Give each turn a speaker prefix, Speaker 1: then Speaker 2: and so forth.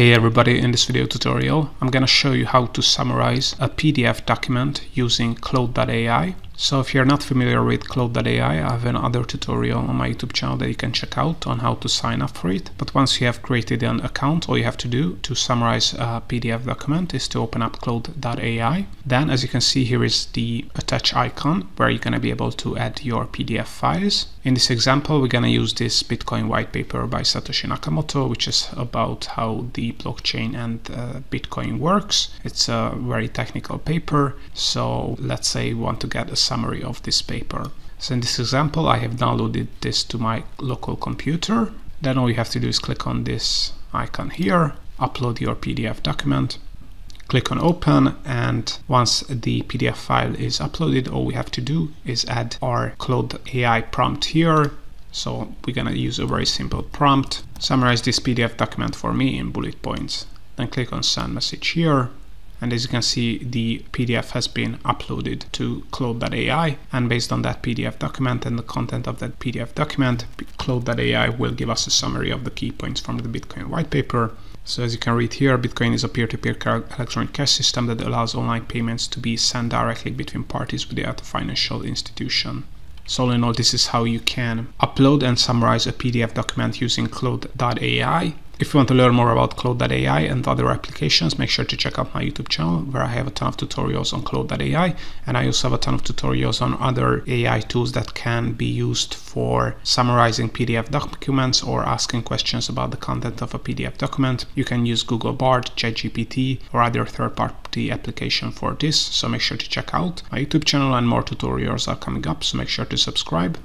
Speaker 1: Hey everybody, in this video tutorial I'm gonna show you how to summarize a PDF document using Claude.ai. So if you're not familiar with Claude.ai, I have another tutorial on my YouTube channel that you can check out on how to sign up for it. But once you have created an account, all you have to do to summarize a PDF document is to open up Claude.ai. Then as you can see here is the attach icon where you're gonna be able to add your PDF files. In this example, we're gonna use this Bitcoin white paper by Satoshi Nakamoto, which is about how the blockchain and uh, Bitcoin works. It's a very technical paper. So let's say we want to get a summary of this paper. So in this example, I have downloaded this to my local computer. Then all you have to do is click on this icon here, upload your PDF document, click on open and once the PDF file is uploaded all we have to do is add our Claude AI prompt here so we're gonna use a very simple prompt summarize this PDF document for me in bullet points then click on send message here and as you can see the PDF has been uploaded to Claude.ai and based on that PDF document and the content of that PDF document Claude.ai will give us a summary of the key points from the Bitcoin white paper. So as you can read here, Bitcoin is a peer-to-peer -peer electronic cash system that allows online payments to be sent directly between parties without a financial institution. So all in all, this is how you can upload and summarize a PDF document using Claude.ai if you want to learn more about Claude.ai and other applications, make sure to check out my YouTube channel where I have a ton of tutorials on Claude.ai and I also have a ton of tutorials on other AI tools that can be used for summarizing PDF documents or asking questions about the content of a PDF document. You can use Google Bard, ChatGPT or other third-party application for this, so make sure to check out my YouTube channel and more tutorials are coming up, so make sure to subscribe.